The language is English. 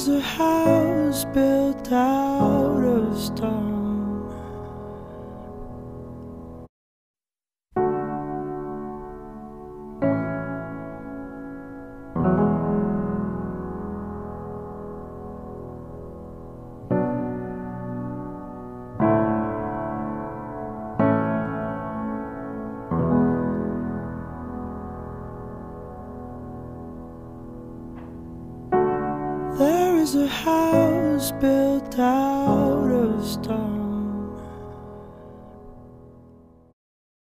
is a house built out of stone. There a house built out of stone.